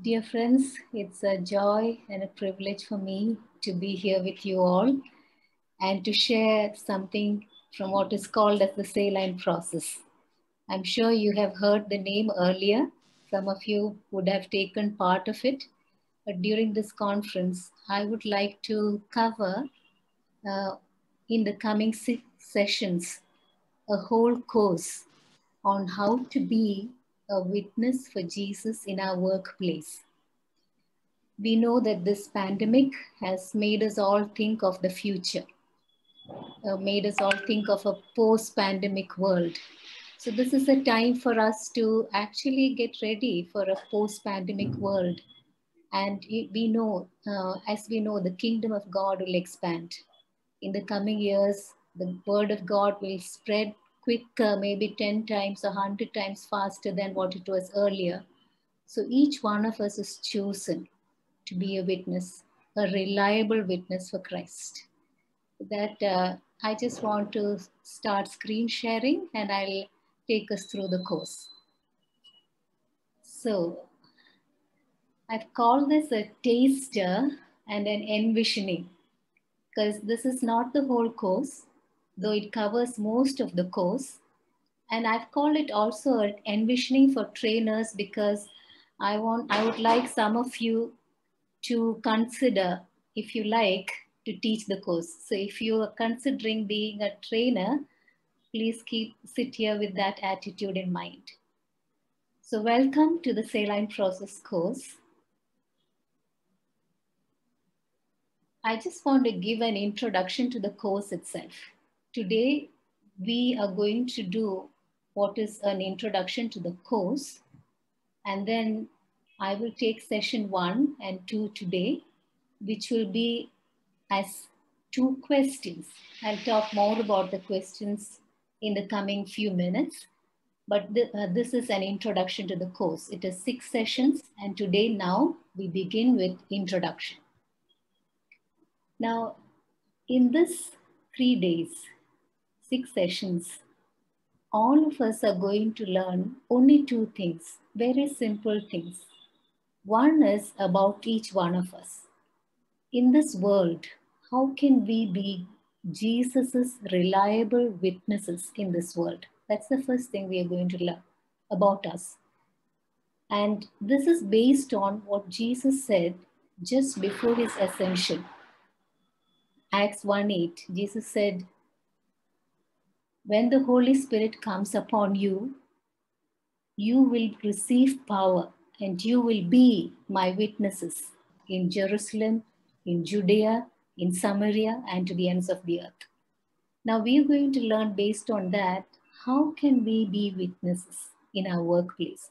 Dear friends, it's a joy and a privilege for me to be here with you all and to share something from what is called as the saline process. I'm sure you have heard the name earlier. Some of you would have taken part of it. But during this conference, I would like to cover uh, in the coming six sessions a whole course on how to be a witness for Jesus in our workplace. We know that this pandemic has made us all think of the future, uh, made us all think of a post pandemic world. So, this is a time for us to actually get ready for a post pandemic world. And we know, uh, as we know, the kingdom of God will expand. In the coming years, the word of God will spread quicker, maybe 10 times or 100 times faster than what it was earlier. So each one of us is chosen to be a witness, a reliable witness for Christ. That uh, I just want to start screen sharing and I'll take us through the course. So I've called this a taster and an envisioning because this is not the whole course though it covers most of the course. And I've called it also envisioning for trainers because I want, I would like some of you to consider, if you like, to teach the course. So if you are considering being a trainer, please keep sit here with that attitude in mind. So welcome to the Saline Process course. I just want to give an introduction to the course itself. Today, we are going to do what is an introduction to the course. And then I will take session one and two today, which will be as two questions. I'll talk more about the questions in the coming few minutes. But uh, this is an introduction to the course. It is six sessions. And today now we begin with introduction. Now, in this three days, six sessions, all of us are going to learn only two things, very simple things. One is about each one of us. In this world, how can we be Jesus's reliable witnesses in this world? That's the first thing we are going to learn about us. And this is based on what Jesus said just before his ascension. Acts 1 8, Jesus said, when the Holy Spirit comes upon you, you will receive power and you will be my witnesses in Jerusalem, in Judea, in Samaria, and to the ends of the earth. Now, we are going to learn based on that how can we be witnesses in our workplace.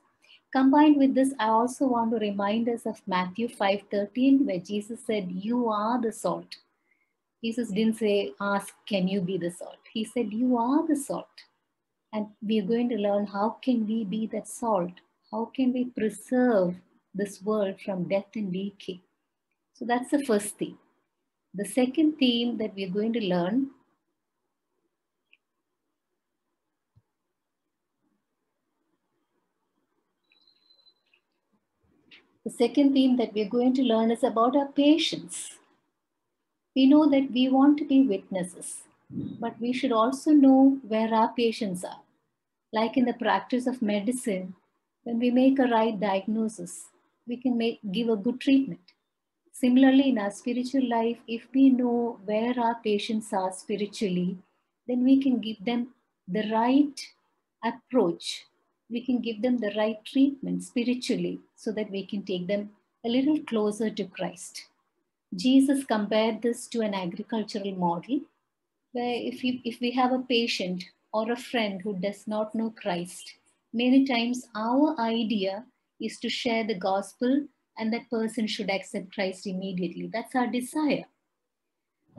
Combined with this, I also want to remind us of Matthew 5:13, where Jesus said, You are the salt. Jesus didn't say, ask, can you be the salt? He said, you are the salt. And we are going to learn how can we be that salt? How can we preserve this world from death and decay? So that's the first theme. The second theme that we're going to learn The second theme that we're going to learn is about our patients we know that we want to be witnesses, but we should also know where our patients are. Like in the practice of medicine, when we make a right diagnosis, we can make, give a good treatment. Similarly, in our spiritual life, if we know where our patients are spiritually, then we can give them the right approach. We can give them the right treatment spiritually so that we can take them a little closer to Christ. Jesus compared this to an agricultural model where if, you, if we have a patient or a friend who does not know Christ, many times our idea is to share the gospel and that person should accept Christ immediately. That's our desire.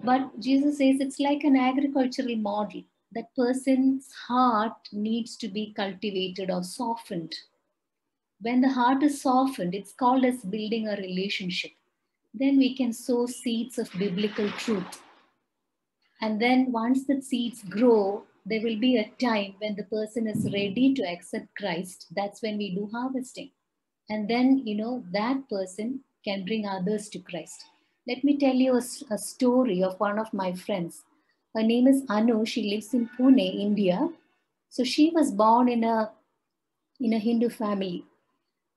But Jesus says it's like an agricultural model. That person's heart needs to be cultivated or softened. When the heart is softened, it's called as building a relationship then we can sow seeds of biblical truth. And then once the seeds grow, there will be a time when the person is ready to accept Christ. That's when we do harvesting. And then, you know, that person can bring others to Christ. Let me tell you a, a story of one of my friends. Her name is Anu. She lives in Pune, India. So she was born in a in a Hindu family.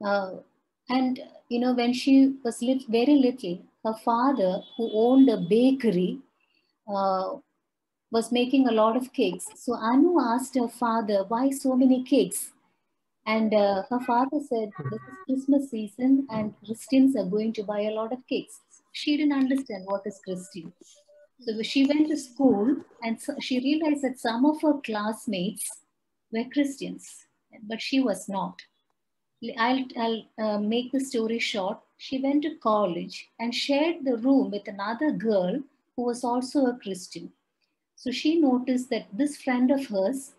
Uh, and you know, when she was lit- very little, her father, who owned a bakery, uh, was making a lot of cakes. So Anu asked her father, "Why so many cakes?" And uh, her father said, "This is Christmas season, and Christians are going to buy a lot of cakes." She didn't understand what is Christian. So she went to school, and she realized that some of her classmates were Christians, but she was not. I'll, I'll uh, make the story short. She went to college and shared the room with another girl who was also a Christian. So she noticed that this friend of hers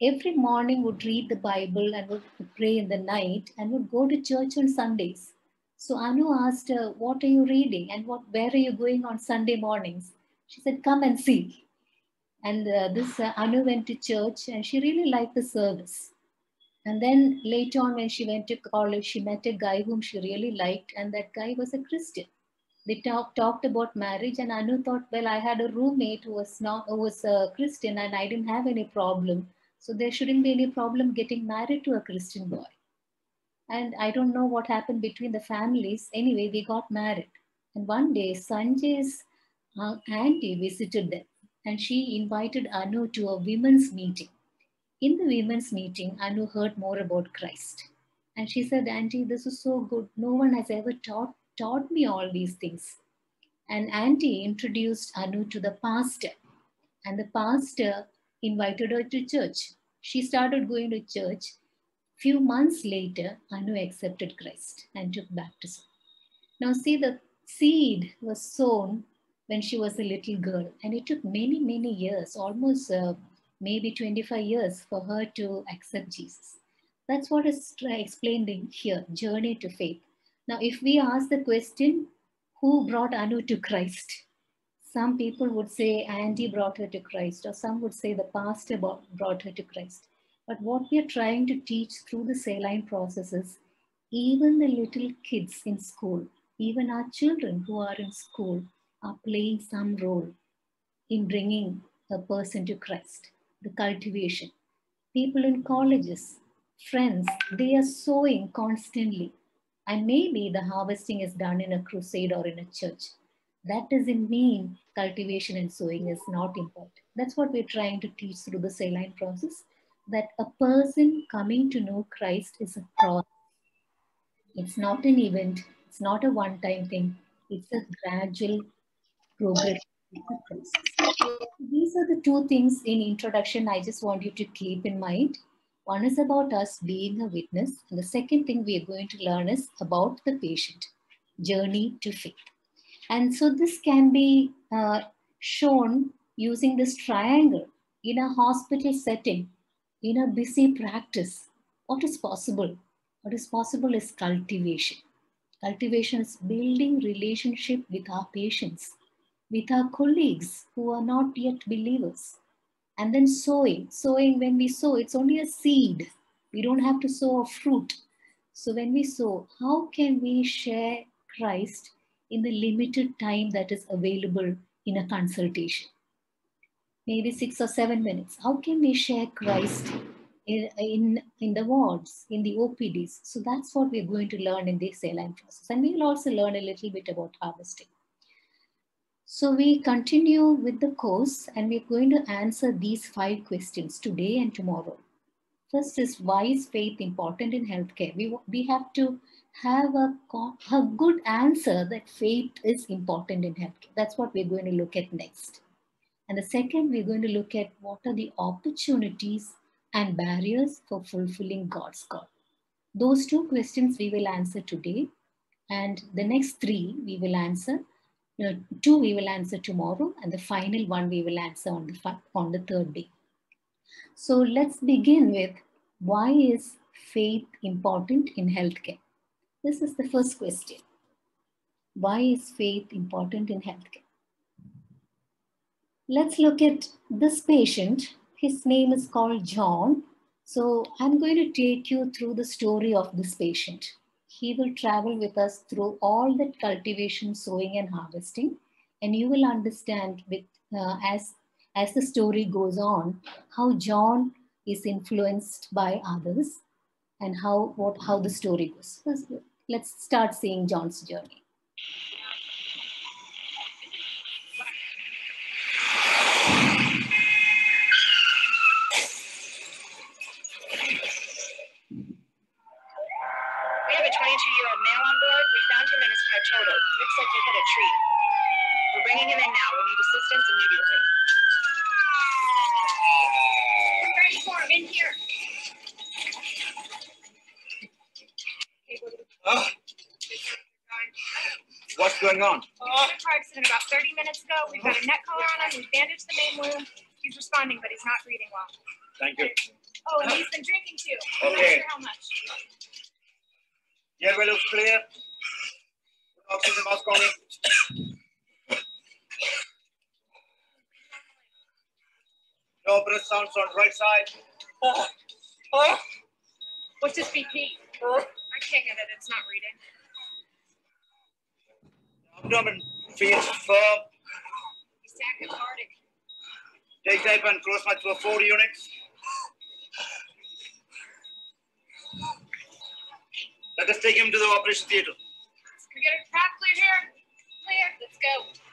every morning would read the Bible and would pray in the night and would go to church on Sundays. So Anu asked her, What are you reading and what, where are you going on Sunday mornings? She said, Come and see. And uh, this uh, Anu went to church and she really liked the service. And then later on, when she went to college, she met a guy whom she really liked, and that guy was a Christian. They talk, talked about marriage, and Anu thought, well, I had a roommate who was not who was a Christian, and I didn't have any problem, so there shouldn't be any problem getting married to a Christian boy. And I don't know what happened between the families. Anyway, they got married, and one day Sanjay's uh, auntie visited them, and she invited Anu to a women's meeting in the women's meeting, Anu heard more about Christ. And she said, Auntie, this is so good. No one has ever taught, taught me all these things. And Auntie introduced Anu to the pastor. And the pastor invited her to church. She started going to church. Few months later, Anu accepted Christ and took baptism. Now, see, the seed was sown when she was a little girl, and it took many, many years, almost uh, maybe 25 years for her to accept Jesus. That's what is explained in here journey to faith. Now, if we ask the question, who brought Anu to Christ? Some people would say Auntie brought her to Christ, or some would say the pastor brought her to Christ. But what we are trying to teach through the saline process is even the little kids in school, even our children who are in school, are playing some role in bringing a person to Christ the cultivation. People in colleges, friends, they are sowing constantly. And maybe the harvesting is done in a crusade or in a church. That doesn't mean cultivation and sowing is not important. That's what we're trying to teach through the saline process that a person coming to know Christ is a process. It's not an event, it's not a one time thing, it's a gradual progress. These are the two things in introduction I just want you to keep in mind. One is about us being a witness, and the second thing we are going to learn is about the patient journey to faith. And so this can be uh, shown using this triangle in a hospital setting, in a busy practice. What is possible? What is possible is cultivation. Cultivation is building relationship with our patients with our colleagues who are not yet believers. And then sowing. Sowing, when we sow, it's only a seed. We don't have to sow a fruit. So when we sow, how can we share Christ in the limited time that is available in a consultation? Maybe six or seven minutes. How can we share Christ in, in, in the wards, in the OPDs? So that's what we're going to learn in the saline process. And we'll also learn a little bit about harvesting. So we continue with the course and we're going to answer these five questions today and tomorrow. First is why is faith important in healthcare? We, we have to have a, a good answer that faith is important in healthcare. That's what we're going to look at next. And the second, we're going to look at what are the opportunities and barriers for fulfilling God's call. Those two questions we will answer today. And the next three we will answer you know, two we will answer tomorrow and the final one we will answer on the, on the third day. So let's begin with why is faith important in healthcare? This is the first question. Why is faith important in healthcare? Let's look at this patient. His name is called John. So I'm going to take you through the story of this patient. He will travel with us through all that cultivation, sowing, and harvesting. And you will understand with uh, as as the story goes on how John is influenced by others and how what how the story goes. Let's start seeing John's journey. We have a 22-year-old male on board. We found him in his car totaled. Looks like he hit a tree. We're bringing him in now. We'll need assistance immediately. We're ready for him in here. Ah. What's going on? He had a car accident about 30 minutes ago. We've got a neck collar on him. We've bandaged the main wound. He's responding, but he's not breathing well. Thank you. Oh, and he's been drinking too. I'm not Okay. sure how much. Yeah, Airway looks clear. Oxygen mask on. No breath sounds on the right side. What's his BP? I can't get it. It's not reading. Abdomen feels firm. Take type and cross match for four units. Let us take him to the operation theater. Can we get a path clear here? Clear. Let's go.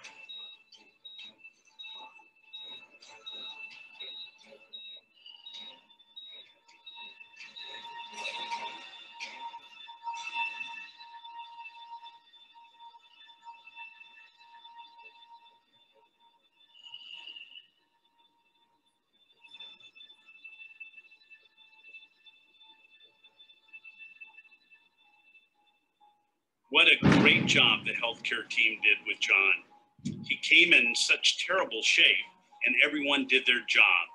What a great job the healthcare team did with John. He came in such terrible shape, and everyone did their job.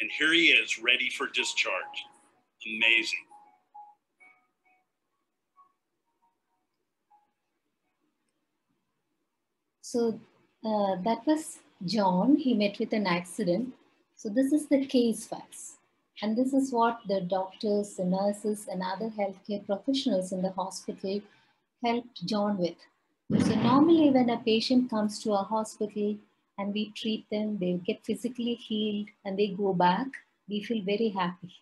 And here he is, ready for discharge. Amazing. So uh, that was John. He met with an accident. So this is the case facts. And this is what the doctors, the nurses, and other healthcare professionals in the hospital helped John with. So normally when a patient comes to a hospital and we treat them, they get physically healed and they go back, we feel very happy.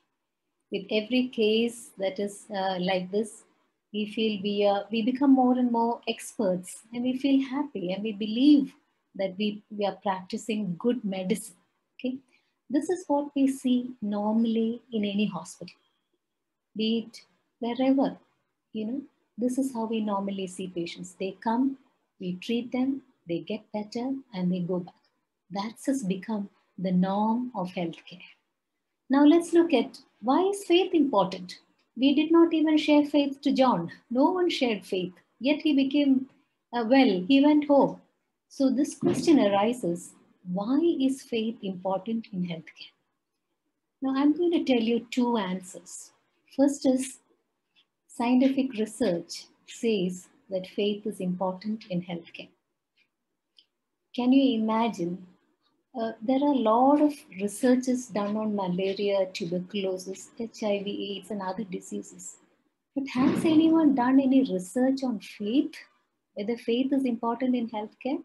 With every case that is uh, like this, we feel we, are, we become more and more experts and we feel happy and we believe that we, we are practicing good medicine. Okay, This is what we see normally in any hospital, be it wherever, you know, this is how we normally see patients. They come, we treat them, they get better, and they go back. That's has become the norm of healthcare. Now let's look at why is faith important? We did not even share faith to John. No one shared faith, yet he became uh, well, he went home. So this question arises why is faith important in healthcare? Now I'm going to tell you two answers. First is scientific research says that faith is important in healthcare. Can you imagine? Uh, there are a lot of researches done on malaria, tuberculosis, HIV, AIDS, and other diseases. But has anyone done any research on faith? Whether faith is important in healthcare?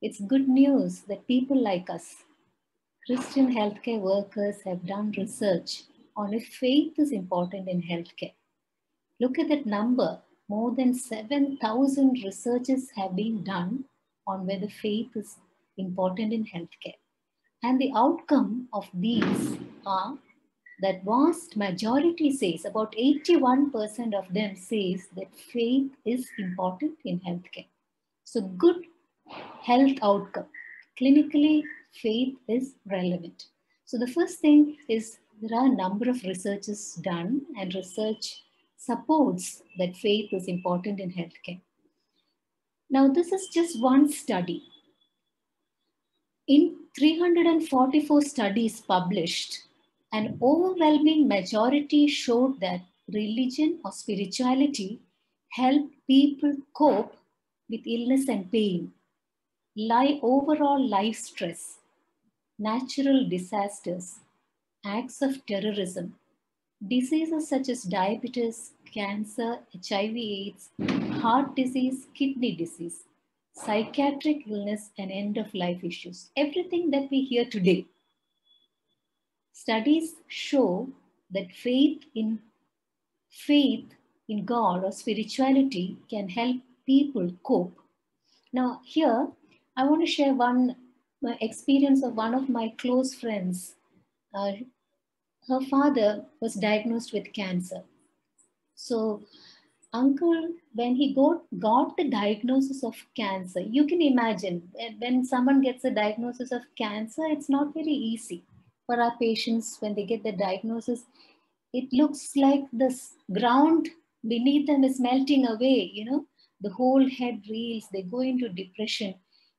It's good news that people like us, Christian healthcare workers, have done research on if faith is important in healthcare. Look at that number. More than 7,000 researches have been done on whether faith is important in healthcare. And the outcome of these are that vast majority says, about 81% of them says that faith is important in healthcare. So good health outcome. Clinically, faith is relevant. So the first thing is there are a number of researches done and research supports that faith is important in healthcare. Now, this is just one study. In 344 studies published, an overwhelming majority showed that religion or spirituality helped people cope with illness and pain, lie overall life stress, natural disasters, acts of terrorism, diseases such as diabetes, cancer, HIV, AIDS, heart disease, kidney disease, psychiatric illness, and end of life issues. Everything that we hear today. Studies show that faith in faith in God or spirituality can help people cope. Now, here I want to share one uh, experience of one of my close friends. Uh, her father was diagnosed with cancer. So, uncle, when he got, got the diagnosis of cancer, you can imagine when someone gets a diagnosis of cancer, it's not very easy for our patients when they get the diagnosis. It looks like the ground beneath them is melting away, you know, the whole head reels, they go into depression.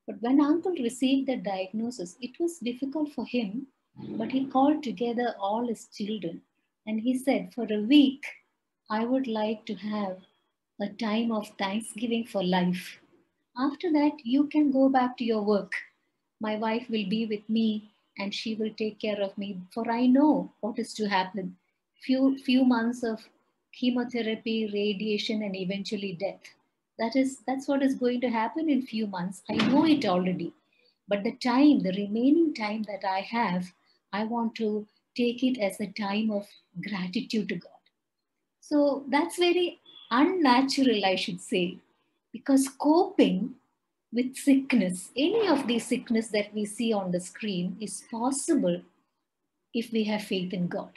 But when uncle received the diagnosis, it was difficult for him, but he called together all his children and he said, For a week, I would like to have a time of thanksgiving for life. After that, you can go back to your work. My wife will be with me and she will take care of me, for I know what is to happen. Few, few months of chemotherapy, radiation, and eventually death. That is, that's what is going to happen in few months. I know it already. But the time, the remaining time that I have, I want to take it as a time of gratitude to God. So that's very unnatural, I should say, because coping with sickness, any of these sickness that we see on the screen is possible if we have faith in God.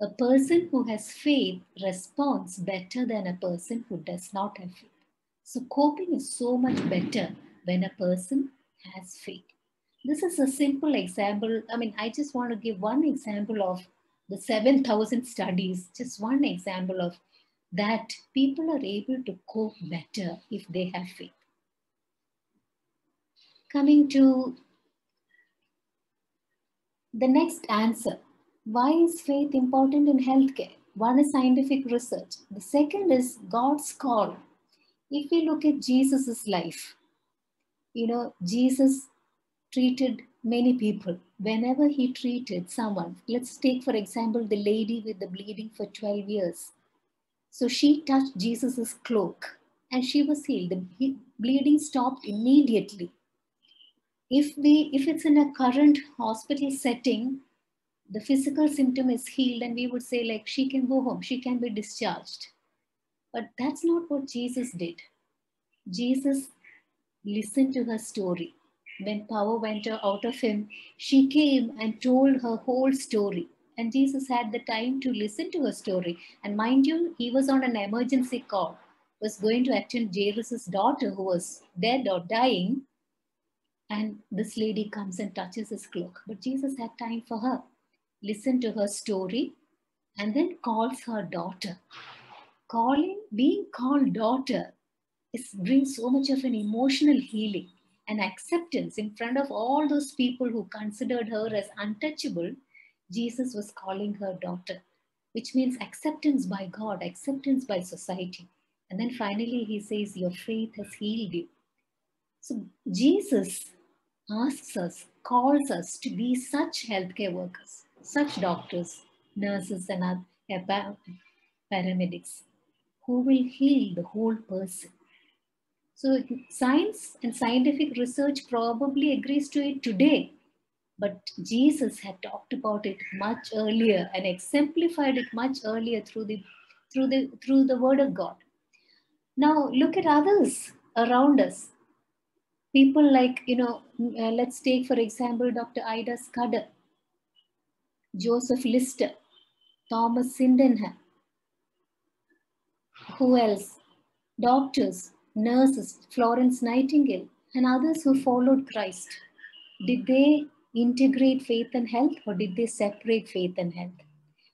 A person who has faith responds better than a person who does not have faith. So coping is so much better when a person has faith. This is a simple example. I mean, I just want to give one example of the 7,000 studies, just one example of that people are able to cope better if they have faith. Coming to the next answer. Why is faith important in healthcare? One is scientific research. The second is God's call. If we look at Jesus's life, you know, Jesus treated many people. Whenever he treated someone, let's take, for example, the lady with the bleeding for 12 years. So she touched Jesus's cloak and she was healed. The bleeding stopped immediately. If we, if it's in a current hospital setting, the physical symptom is healed, and we would say like she can go home, she can be discharged. But that's not what Jesus did. Jesus listened to her story. When power went out of him, she came and told her whole story. And Jesus had the time to listen to her story. And mind you, he was on an emergency call, was going to attend Jairus' daughter who was dead or dying. And this lady comes and touches his cloak. But Jesus had time for her, listened to her story, and then calls her daughter. Calling, being called daughter, is, brings so much of an emotional healing and acceptance in front of all those people who considered her as untouchable. Jesus was calling her daughter, which means acceptance by God, acceptance by society. And then finally, he says, Your faith has healed you. So Jesus asks us, calls us to be such healthcare workers, such doctors, nurses, and other paramedics who will heal the whole person. So science and scientific research probably agrees to it today, but Jesus had talked about it much earlier and exemplified it much earlier through the through the through the word of God. Now look at others around us. People like you know, uh, let's take for example Dr. Ida Scudder, Joseph Lister, Thomas Sydenham. Who else? Doctors, nurses, Florence Nightingale, and others who followed Christ. Did they integrate faith and health or did they separate faith and health?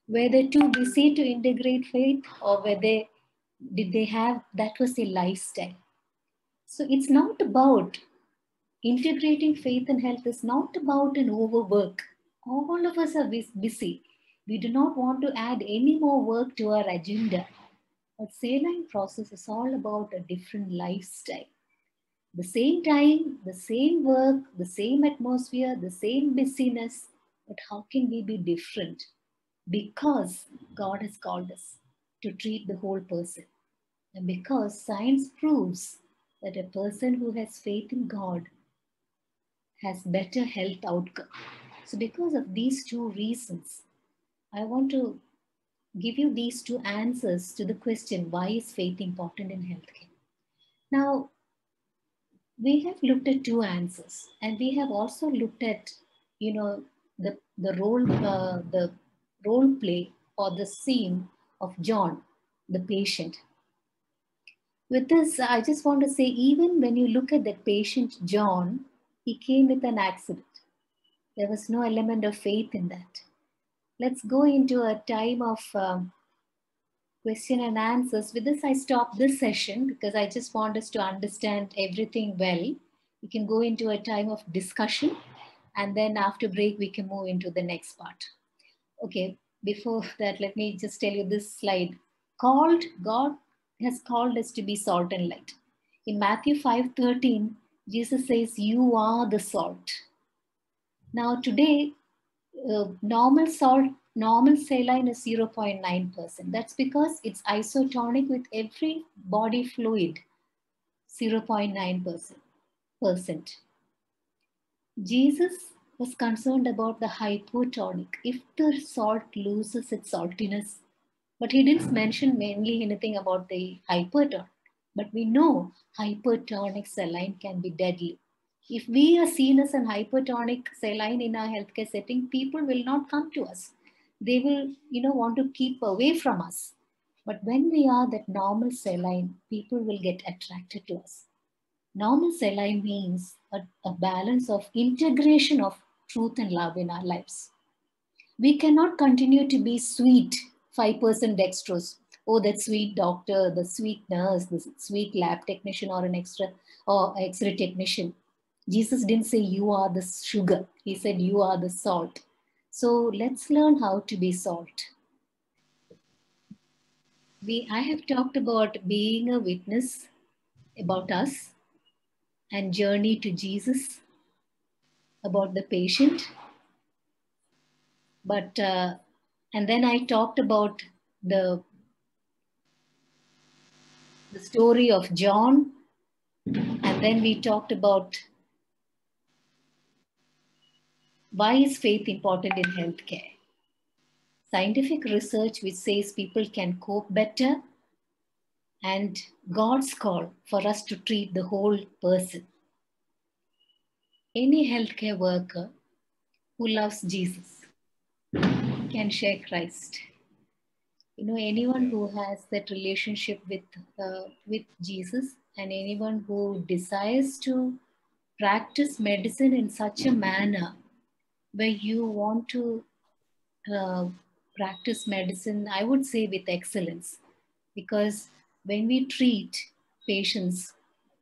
Were they too busy to integrate faith or were they, did they have, that was a lifestyle. So it's not about integrating faith and health is not about an overwork. All of us are busy. We do not want to add any more work to our agenda. But saline process is all about a different lifestyle. The same time, the same work, the same atmosphere, the same busyness, but how can we be different? because God has called us to treat the whole person. And because science proves that a person who has faith in God has better health outcome. So, because of these two reasons, I want to give you these two answers to the question why is faith important in healthcare? Now, we have looked at two answers, and we have also looked at, you know, the the role uh, the role play or the scene of John, the patient. With this, I just want to say, even when you look at that patient John, he came with an accident. There was no element of faith in that. Let's go into a time of um, question and answers. With this, I stop this session because I just want us to understand everything well. We can go into a time of discussion and then after break, we can move into the next part. Okay, before that, let me just tell you this slide. Called, God has called us to be salt and light. In Matthew 5 13, Jesus says, You are the salt. Now, today, uh, normal salt, normal saline is 0.9%. That's because it's isotonic with every body fluid, 0.9. Percent. Jesus was concerned about the hypotonic. If the salt loses its saltiness, but he didn't mention mainly anything about the hypertonic. But we know hypertonic saline can be deadly. If we are seen as an hypertonic saline in our healthcare setting, people will not come to us. They will, you know, want to keep away from us. But when we are that normal saline, people will get attracted to us. Normal saline means a, a balance of integration of truth and love in our lives. We cannot continue to be sweet, 5% dextrose. Oh, that sweet doctor, the sweet nurse, the sweet lab technician, or an extra or X-ray technician. Jesus didn't say you are the sugar. He said you are the salt. So let's learn how to be salt. We, I have talked about being a witness about us and journey to Jesus, about the patient. But, uh, and then I talked about the, the story of John, and then we talked about why is faith important in healthcare? Scientific research which says people can cope better and God's call for us to treat the whole person. Any healthcare worker who loves Jesus can share Christ. You know, anyone who has that relationship with uh, with Jesus and anyone who desires to practice medicine in such a manner where you want to uh, practice medicine, I would say with excellence, because when we treat patients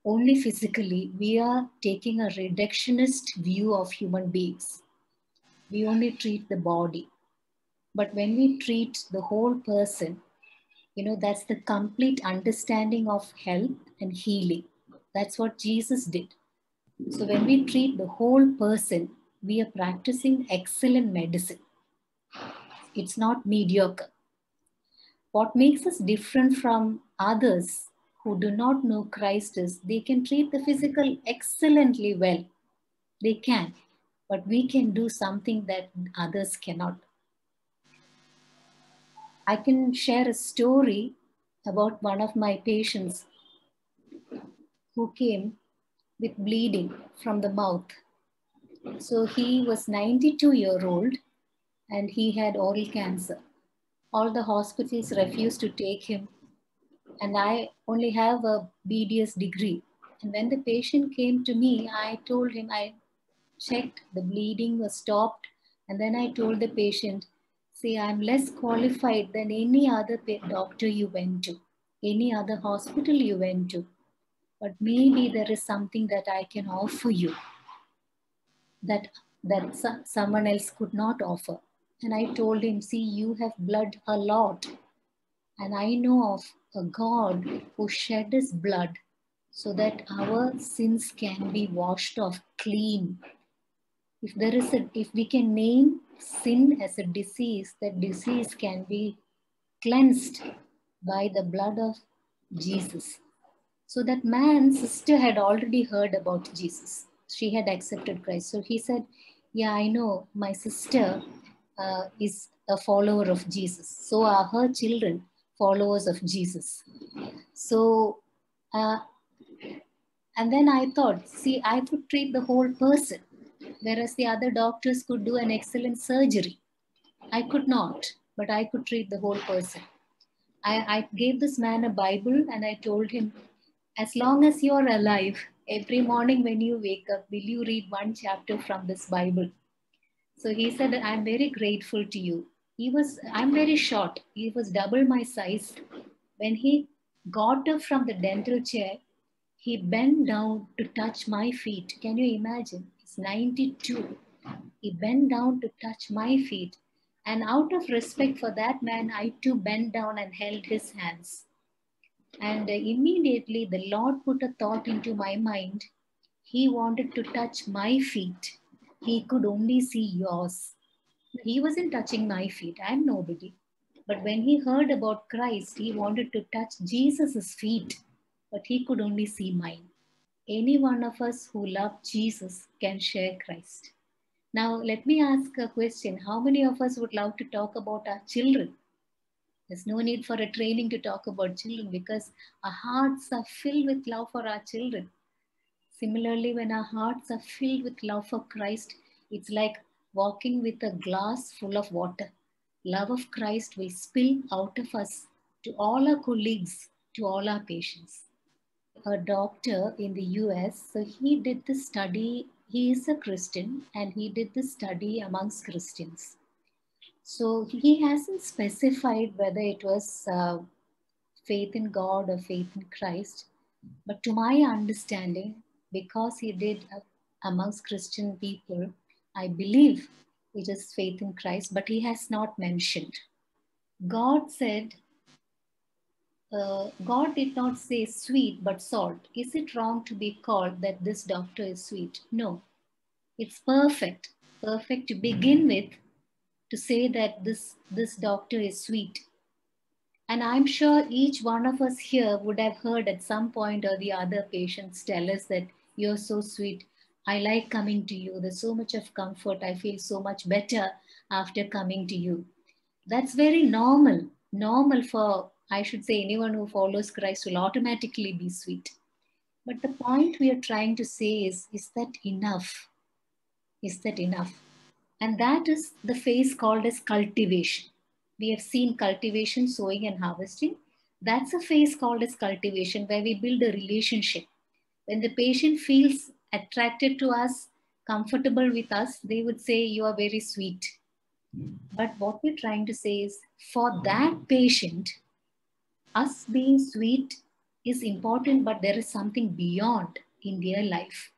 only physically, we are taking a reductionist view of human beings. We only treat the body. But when we treat the whole person, you know, that's the complete understanding of health and healing. That's what Jesus did. So when we treat the whole person, we are practicing excellent medicine. It's not mediocre. What makes us different from others who do not know Christ is they can treat the physical excellently well. They can, but we can do something that others cannot. I can share a story about one of my patients who came with bleeding from the mouth. So he was 92 year old and he had oral cancer. All the hospitals refused to take him and I only have a BDS degree. And when the patient came to me, I told him I checked, the bleeding was stopped. And then I told the patient, see, I'm less qualified than any other doctor you went to, any other hospital you went to. But maybe there is something that I can offer you that, that someone else could not offer. And I told him, see, you have blood a lot. And I know of a God who shed his blood so that our sins can be washed off clean. If there is a, if we can name sin as a disease, that disease can be cleansed by the blood of Jesus. So that man's sister had already heard about Jesus. She had accepted Christ. So he said, Yeah, I know my sister uh, is a follower of Jesus. So are her children followers of Jesus. So, uh, and then I thought, see, I could treat the whole person, whereas the other doctors could do an excellent surgery. I could not, but I could treat the whole person. I, I gave this man a Bible and I told him, as long as you're alive, every morning when you wake up, will you read one chapter from this Bible? So he said, I'm very grateful to you. He was, I'm very short. He was double my size. When he got up from the dental chair, he bent down to touch my feet. Can you imagine? He's 92. He bent down to touch my feet. And out of respect for that man, I too bent down and held his hands. And uh, immediately the Lord put a thought into my mind. He wanted to touch my feet. He could only see yours. He wasn't touching my feet. I'm nobody. But when he heard about Christ, he wanted to touch Jesus' feet, but he could only see mine. Any one of us who love Jesus can share Christ. Now, let me ask a question. How many of us would love to talk about our children? There's no need for a training to talk about children because our hearts are filled with love for our children. Similarly, when our hearts are filled with love for Christ, it's like walking with a glass full of water. Love of Christ will spill out of us to all our colleagues, to all our patients. A doctor in the US, so he did the study, he is a Christian and he did the study amongst Christians. So he hasn't specified whether it was uh, faith in God or faith in Christ. But to my understanding, because he did uh, amongst Christian people, I believe it is faith in Christ, but he has not mentioned. God said, uh, God did not say sweet but salt. Is it wrong to be called that this doctor is sweet? No, it's perfect. Perfect to begin with to say that this, this doctor is sweet. And I'm sure each one of us here would have heard at some point or the other patients tell us that you're so sweet. I like coming to you. There's so much of comfort. I feel so much better after coming to you. That's very normal. Normal for, I should say, anyone who follows Christ will automatically be sweet. But the point we are trying to say is, is that enough? Is that enough? And that is the phase called as cultivation. We have seen cultivation, sowing, and harvesting. That's a phase called as cultivation where we build a relationship. When the patient feels attracted to us, comfortable with us, they would say, You are very sweet. But what we're trying to say is for that patient, us being sweet is important, but there is something beyond in their life.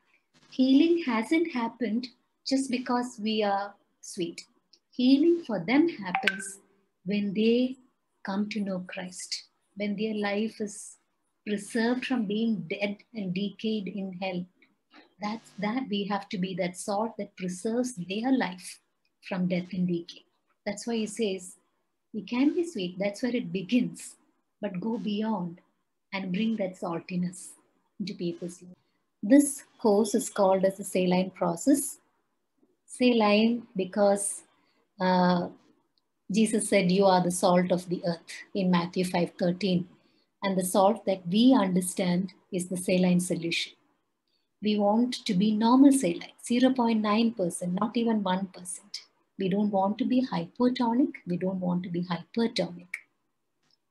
Healing hasn't happened just because we are sweet. Healing for them happens when they come to know Christ, when their life is preserved from being dead and decayed in hell. That's that we have to be that salt that preserves their life from death and decay. That's why he says, we can be sweet, that's where it begins, but go beyond and bring that saltiness into people's life. This course is called as the saline process saline because uh, Jesus said, You are the salt of the earth in Matthew 5 13. And the salt that we understand is the saline solution. We want to be normal saline, 0.9%, not even 1%. We don't want to be hypotonic. We don't want to be hypertonic.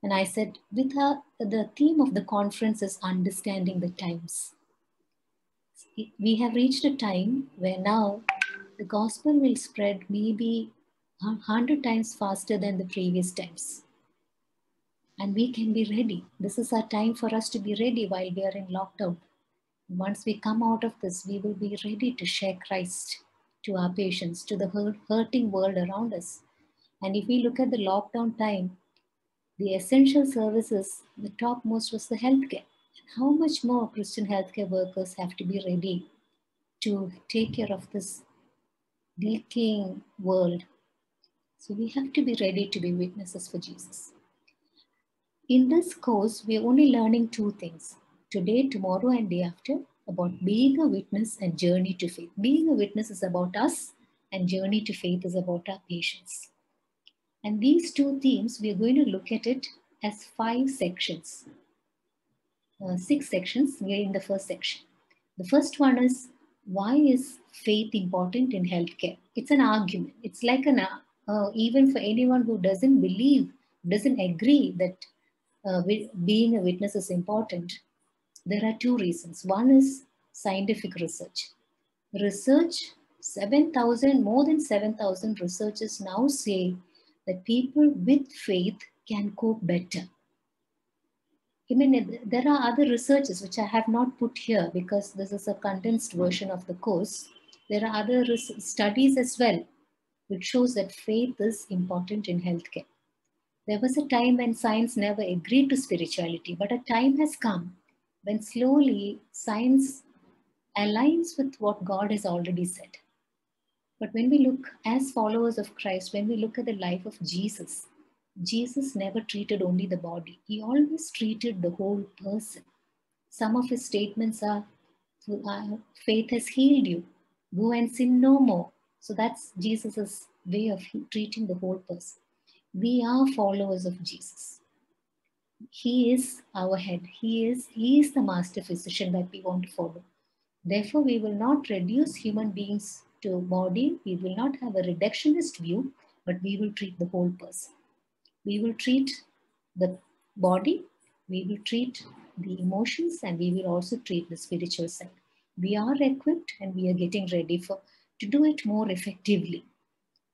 And I said, with her, the theme of the conference is understanding the times. We have reached a time where now the gospel will spread maybe a hundred times faster than the previous times. And we can be ready. This is our time for us to be ready while we are in lockdown. Once we come out of this, we will be ready to share Christ to our patients, to the hurting world around us. And if we look at the lockdown time, the essential services, the topmost was the healthcare. How much more Christian healthcare workers have to be ready to take care of this decaying world So we have to be ready to be witnesses for Jesus. In this course, we are only learning two things today, tomorrow, and day after about being a witness and journey to faith. Being a witness is about us, and journey to faith is about our patients. And these two themes, we are going to look at it as five sections, uh, six sections. We are in the first section. The first one is why is faith important in healthcare? It's an argument. It's like an uh, even for anyone who doesn't believe, doesn't agree that uh, being a witness is important. There are two reasons. One is scientific research. Research, 7,000, more than 7,000 researchers now say that people with faith can cope better. I mean, there are other researches which I have not put here because this is a condensed version of the course. There are other studies as well, which shows that faith is important in healthcare. There was a time when science never agreed to spirituality, but a time has come when slowly science aligns with what God has already said. But when we look as followers of Christ, when we look at the life of Jesus, Jesus never treated only the body, he always treated the whole person. Some of his statements are uh, faith has healed you, go and sin no more. So that's Jesus's way of treating the whole person. We are followers of Jesus. He is our head. He is, he is the master physician that we want to follow. Therefore, we will not reduce human beings to body. We will not have a reductionist view, but we will treat the whole person we will treat the body, we will treat the emotions, and we will also treat the spiritual side. We are equipped and we are getting ready for to do it more effectively.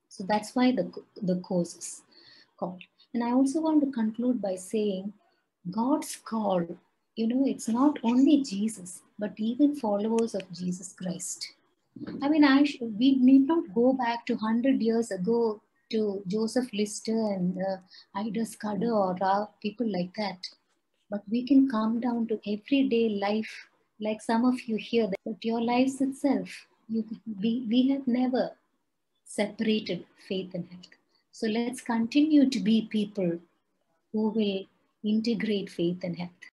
So that's why the, the course is called. And I also want to conclude by saying God's call, you know, it's not only Jesus, but even followers of Jesus Christ. I mean, I we need not go back to 100 years ago to Joseph Lister and uh, Ida Scudder or people like that. But we can come down to everyday life, like some of you here, but your lives itself, you, we, we have never separated faith and health. So let's continue to be people who will integrate faith and health.